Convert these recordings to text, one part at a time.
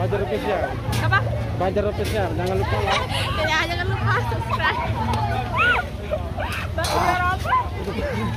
Banjar ya Apa? Banjar ya Jangan lupa. Ya, jangan lupa subscribe. Banjar apa?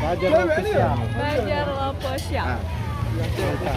Banjar ya. Bajar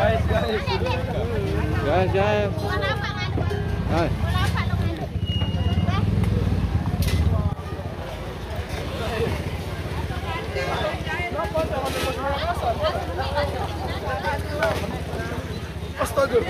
Guys, guys. Guys, guys. Hai. Astaga.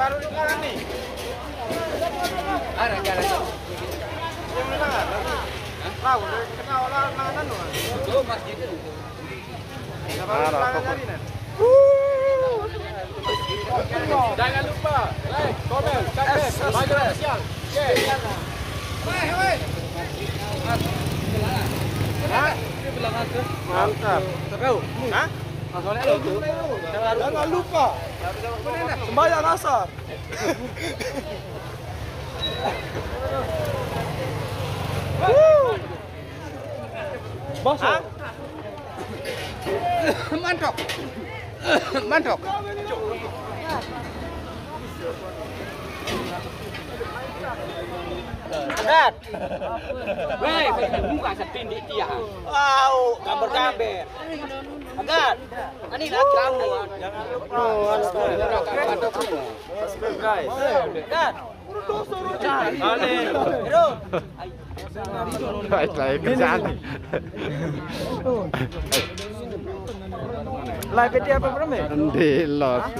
Baru sekarang nih. Ada. Yang mana? Tahu, kenal lah nangan lu. Itu masjid. Jangan lupa like, komen? Mantap. Tahu? Hah? Jangan lupa sembahyang asar. Bosok. Mantap. Mantap. Dad. Wei, buka sepindik dia. Wow, gambar-gambar. Agat, ini lah kamu. Jangan lupa. Guys, lagi kerjaan. Live dia apa los.